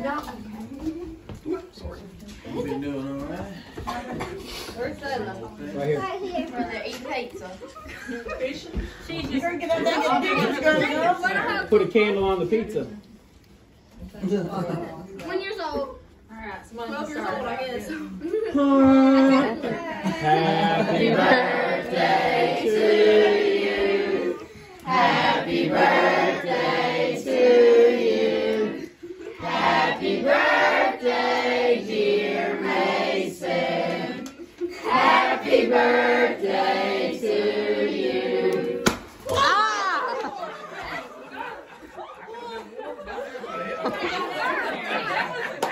You been doing all right? Where's Stella? Right here. Or they eat pizza. You gonna get up there and get pictures. Put a candle on the pizza. One years old. Alright, somebody Twelve years old, I guess. Happy birthday Happy birthday to you. Ah!